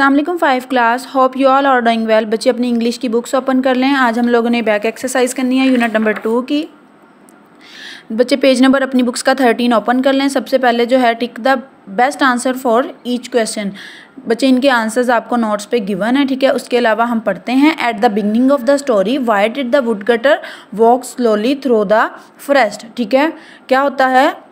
Allam five class hope you all are doing well बच्चे अपनी English की books open कर लें. आज हम लोगों ने बैक एक्सरसाइज करनी है यूनिट नंबर टू की. बच्चे पेज नंबर अपनी बुक्स का थर्टीन ओपन कर लें. सबसे पहले जो है tick the best answer for each question बच्चे, इनके आंसर्स आपको नोट्स पे गिवन है, ठीक है? उसके अलावा हम पढ़ते हैं at the beginning of the story why did the woodcutter walk slowly through the forest ठीक है? क्या होता है?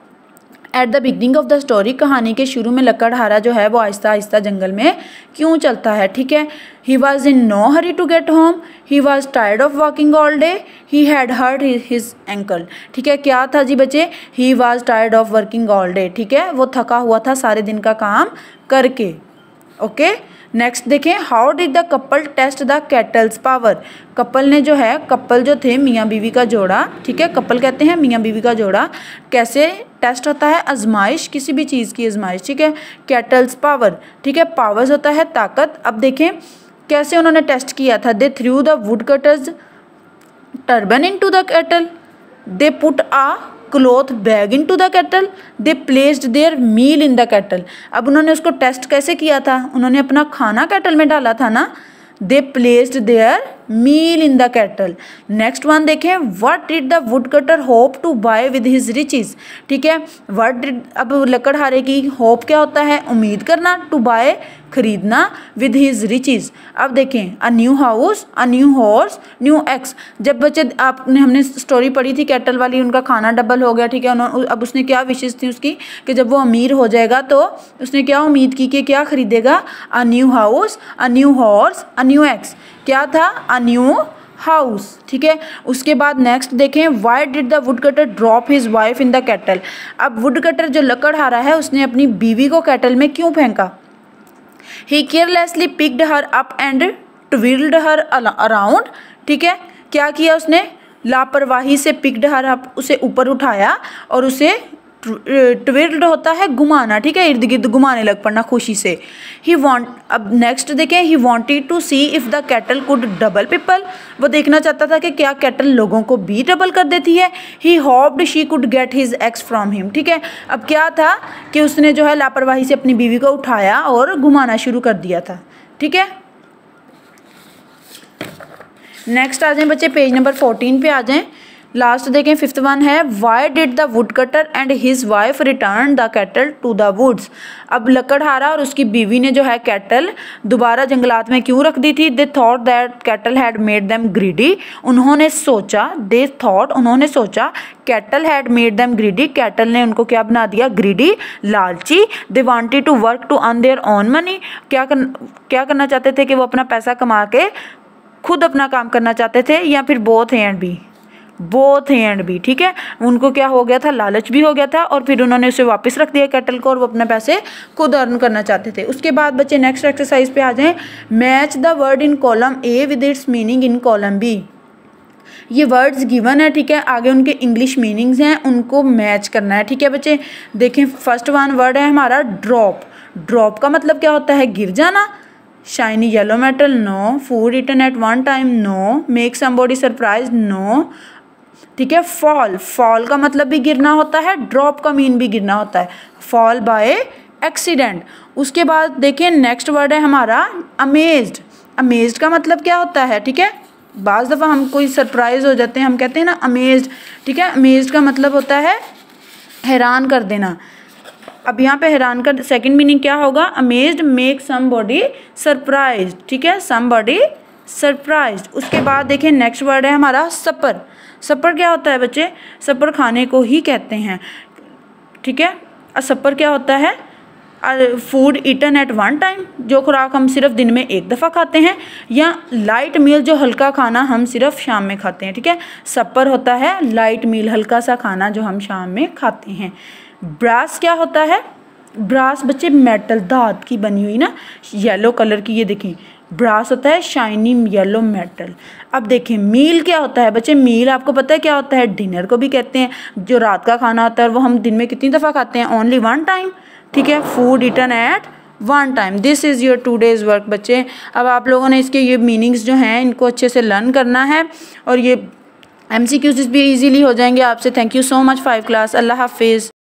At the beginning of the story कहानी के शुरू में लकड़हारा जो है, वो आहिस्ता आहिस्ता जंगल में क्यों चलता है, ठीक है? He was in no hurry to get home he was tired of walking all day he had hurt his ankle ठीक है? क्या था जी बच्चे? He was tired of working all day ठीक है? वो थका हुआ था सारे दिन का काम करके। Okay okay? नेक्स्ट देखें how did the couple test the kettle's power couple ने जो है, कपल जो थे, मियाँ बीवी का जोड़ा, ठीक है? कपल कहते हैं मियाँ बीवी का जोड़ा। कैसे टेस्ट होता है? आजमाइश, किसी भी चीज़ की आजमाइश, ठीक है? कैटल्स पावर ठीक है? पावर्स होता है ताकत। अब देखें, कैसे उन्होंने टेस्ट किया था? They threw the woodcutter's turban into the kettle they put a cloth bag into the kettle they placed their meal in the kettle अब उन्होंने उसको टेस्ट कैसे किया था? उन्होंने अपना खाना कैटल में डाला था ना? They placed their meal in the kettle next one देखें what did the woodcutter hope to buy with his riches ठीक है वट डिड अब लकड़हारे की होप क्या होता है? उम्मीद करना टू बाय खरीदना विद हिज रिचेज अब देखें a new house a new horse new axe जब बच्चे, आपने, हमने स्टोरी पढ़ी थी कैटल वाली, उनका खाना डबल हो गया, ठीक है उन्होंने अब उसने क्या विशेष थी उसकी? कि जब वो अमीर हो जाएगा तो उसने क्या उम्मीद की कि क्या खरीदेगा? A new house a new horse a new axe क्या था? अ न्यू हाउस ठीक है? उसके बाद नेक्स्ट देखें why did the woodcutter drop his wife in the kettle अब वुड कटर जो लकड़हारा है, उसने अपनी बीवी को कैटल में क्यों फेंका? He carelessly picked her up and twirled her around ठीक है? क्या किया उसने? लापरवाही से पिक्ड हर अप उसे ऊपर उठाया और उसे ट्विल्ड होता है घुमाना, ठीक है? इर्द गिर्द घुमाने लग पड़ना खुशी से। ही वॉन्ट अब नेक्स्ट देखें he wanted to see if the kettle could double people वो देखना चाहता था कि क्या कैटल लोगों को भी डबल कर देती है। He hoped she could get his axe from him ठीक है? अब क्या था कि उसने जो है लापरवाही से अपनी बीवी को उठाया और घुमाना शुरू कर दिया था, ठीक है? नेक्स्ट आ जाए बच्चे पेज नंबर फोर्टीन पे आ जाएँ। लास्ट देखें फिफ्थ वन है why did the woodcutter and his wife return the kettle to the woods अब लकड़हारा और उसकी बीवी ने जो है कैटल दोबारा जंगलात में क्यों रख दी थी? They thought that kettle had made them greedy उन्होंने सोचा दे थॉट उन्होंने सोचा kettle had made them greedy kettle ने उनको क्या बना दिया? ग्रीडी लालची. They wanted to work to earn their own money क्या कर, क्या करना चाहते थे कि वो अपना पैसा कमा के खुद अपना काम करना चाहते थे या फिर बोथ एंड भी? बोथ एंड भी, ठीक है? उनको क्या हो गया था? लालच भी हो गया था और फिर उन्होंने उसे वापस रख दिया कैटल को और वो अपने पैसे खुद अर्न करना चाहते थे। उसके बाद बच्चे नेक्स्ट एक्सरसाइज पे आ जाएँ। Match the word in column A with its meaning in column B ये वर्ड्स गिवन है, ठीक है? आगे उनके इंग्लिश मीनिंग्स हैं, उनको मैच करना है, ठीक है बच्चे? देखें फ़र्स्ट वन वर्ड है हमारा ड्रॉप ड्रॉप का मतलब क्या होता है? गिर जाना। Shiny yellow metal no food eaten at one time no make somebody surprise no ठीक है? फॉल फॉल का मतलब भी गिरना होता है ड्रॉप का मीन भी गिरना होता है। फॉल बाय एक्सीडेंट उसके बाद देखिए नेक्स्ट वर्ड है हमारा अमेज्ड अमेज्ड का मतलब क्या होता है? ठीक है? बाज़ दफ़ा हम कोई सरप्राइज़ हो जाते हैं, हम कहते हैं ना अमेज्ड ठीक है? अमेज्ड का मतलब होता है हैरान कर देना। अब यहाँ पे हैरान कर सेकंड मीनिंग क्या होगा? Amazed make some body surprise ठीक है? सम बॉडी सरप्राइज़ उसके बाद देखिए नेक्स्ट वर्ड है हमारा सपर सपर क्या होता है बच्चे? सपर खाने को ही कहते हैं। ठीक है? और सपर क्या होता है? Food eaten at one time जो खुराक हम सिर्फ़ दिन में एक दफ़ा खाते हैं, या लाइट मील जो हल्का खाना हम सिर्फ़ शाम में खाते हैं। ठीक है? सपर होता है लाइट मील हल्का सा खाना जो हम शाम में खाते हैं। ब्रास क्या होता है? ब्रास बच्चे मेटल धात की बनी हुई ना येलो कलर की, ये देखें ब्रास होता है शाइनी येलो मेटल अब देखें मील क्या होता है बच्चे? मील आपको पता है क्या होता है? डिनर को भी कहते हैं। जो रात का खाना होता है, वो हम दिन में कितनी दफ़ा खाते हैं? ओनली वन टाइम ठीक है? Food eaten at one time this is your two days work बच्चे। अब आप लोगों ने इसके ये मीनिंग्स जो हैं, इनको अच्छे से लर्न करना है। और ये एम सी क्यूज भी ईजीली हो जाएँगे। आपसे thank you so much five class अल्लाह हाफिज़।